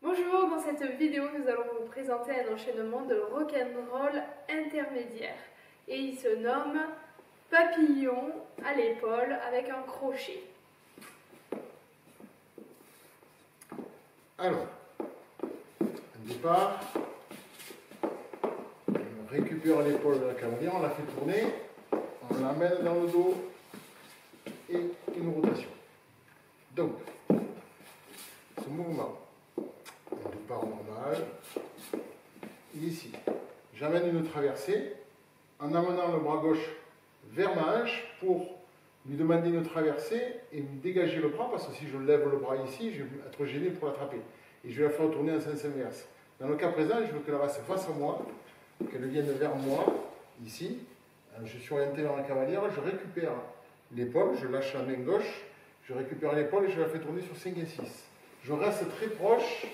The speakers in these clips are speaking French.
Bonjour, dans cette vidéo nous allons vous présenter un enchaînement de rock'n'roll intermédiaire et il se nomme papillon à l'épaule avec un crochet. Alors, au départ, on récupère l'épaule de la cavalière, on la fait tourner, on l'amène dans le dos et une rotation. Donc, ce mouvement, au départ normal, ici, j'amène une traversée en amenant le bras gauche vers ma hanche pour lui demander une traversée et me dégager le bras parce que si je lève le bras ici, je vais être gêné pour l'attraper. Et je vais la faire tourner en sens inverse. Dans le cas présent, je veux qu'elle reste face à moi, qu'elle vienne vers moi, ici. Je suis orienté vers la cavalière, je récupère l'épaule, je lâche la main gauche, je récupère l'épaule et je la fais tourner sur 5 et 6. Je reste très proche,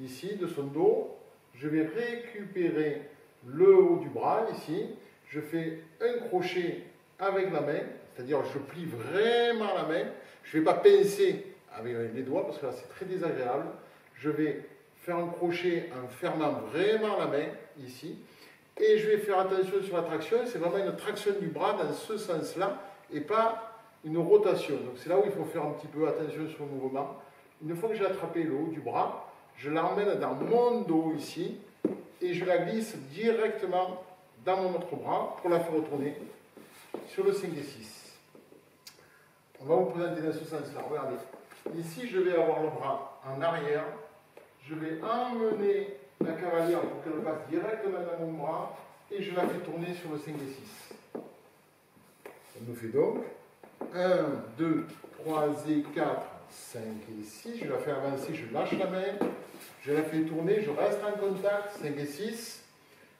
ici, de son dos. Je vais récupérer le haut du bras, ici. Je fais un crochet avec la main, c'est-à-dire je plie vraiment la main. Je ne vais pas pincer avec les doigts parce que là c'est très désagréable. Je vais faire un crochet en fermant vraiment la main ici. Et je vais faire attention sur la traction, c'est vraiment une traction du bras dans ce sens-là et pas une rotation. Donc c'est là où il faut faire un petit peu attention sur le mouvement. Une fois que j'ai attrapé le haut du bras, je l'emmène dans mon dos ici et je la glisse directement dans mon autre bras pour la faire retourner sur le 5 et 6. On va vous présenter dans ce sens-là. Regardez. Ici, je vais avoir le bras en arrière. Je vais emmener la cavalière pour qu'elle passe directement dans mon bras et je la fais tourner sur le 5 et 6. On nous fait donc 1, 2, 3 et 4, 5 et 6. Je la fais avancer, je lâche la main. Je la fais tourner, je reste en contact, 5 et 6.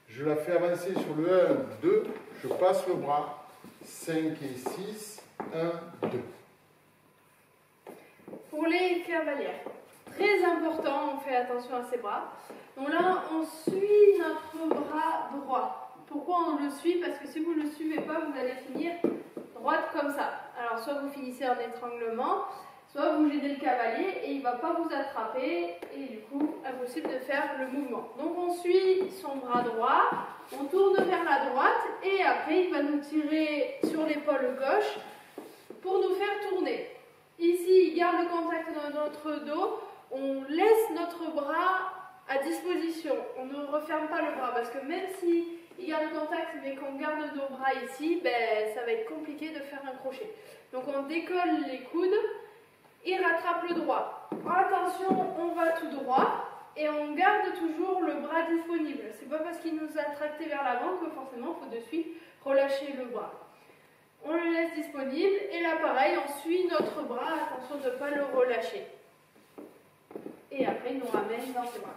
Je la fais avancer sur le 1, 2, je passe le bras, 5 et 6, 1, 2. Pour les cavalières, très important, on fait attention à ses bras. Donc là, on suit notre bras droit. Pourquoi on le suit? Parce que si vous ne le suivez pas, vous allez finir droite comme ça. Alors, soit vous finissez en étranglement, soit vous gênez le cavalier et il ne va pas vous attraper et du coup, impossible de faire le mouvement. Donc, on suit son bras droit, on tourne vers la droite et après, il va nous tirer sur l'épaule gauche pour nous faire tourner. Ici, il garde le contact dans notre dos, on laisse notre bras à disposition. On ne referme pas le bras parce que même si il garde le contact mais qu'on garde nos bras ici, ben, ça va être compliqué de faire un crochet. Donc on décolle les coudes et rattrape le droit. Attention, on va tout droit et on garde toujours le bras disponible. C'est pas parce qu'il nous a tracté vers l'avant que forcément il faut de suite relâcher le bras. On le laisse disponible et là pareil, on suit notre bras, attention de ne pas le relâcher. Et après, il nous ramène dans ses bras.